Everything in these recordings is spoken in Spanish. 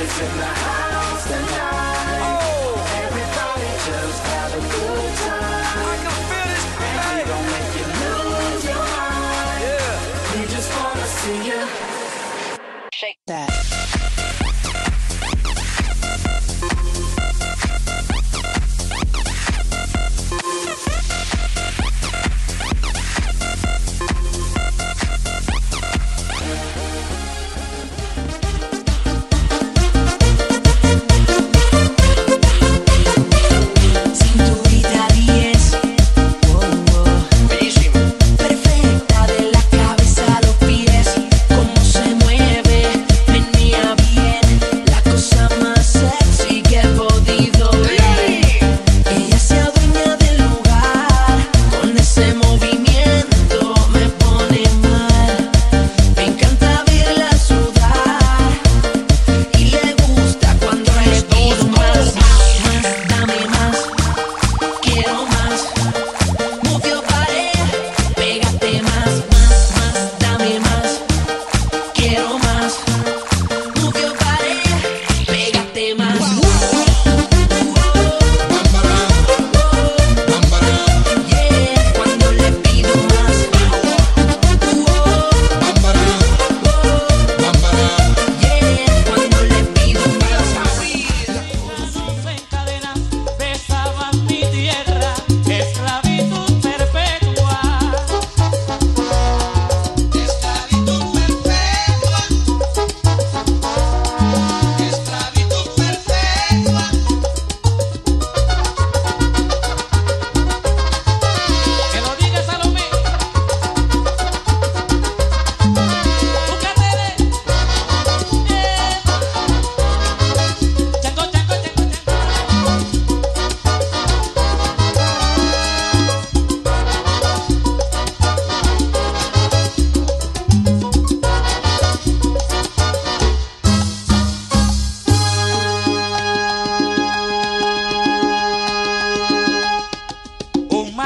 In the house tonight. Oh. Everybody just have a good time. I can feel this. And make you lose your mind. Yeah. Just wanna see you. Shake that.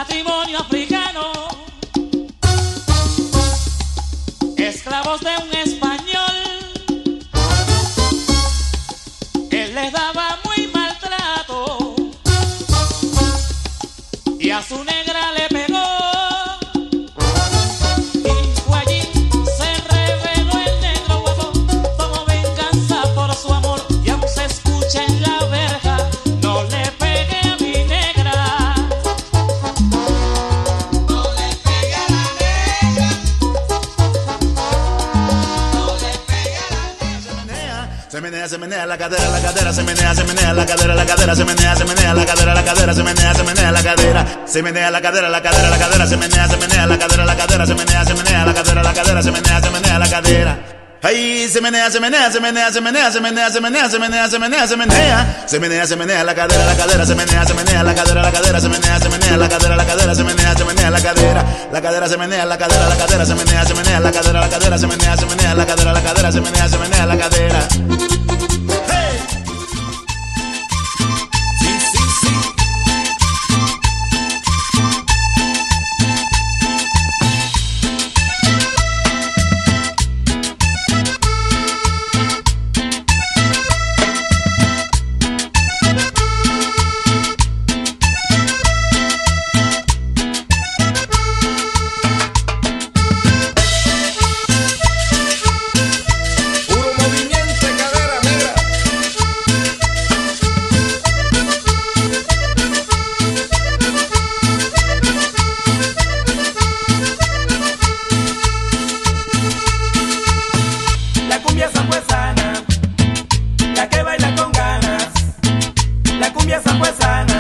matrimonio africano, esclavos de un español, él les daba se menea la cadera, la cadera, la cadera, se menea, se menea la cadera, la cadera, se menea, se menea la cadera, la cadera, se menea, se menea la cadera. Ay, se menea, se menea, se menea, se menea, se menea, se menea, se menea, se menea, se menea, se menea, se menea la cadera, la cadera, se menea, se menea la cadera, la cadera, se menea, se menea la cadera, la cadera, se menea, se menea la cadera, la cadera se menea, la cadera, la cadera se menea, se menea la cadera, la cadera se menea, se menea la cadera, la cadera se menea, se menea la cadera. cumbia, zambuesa,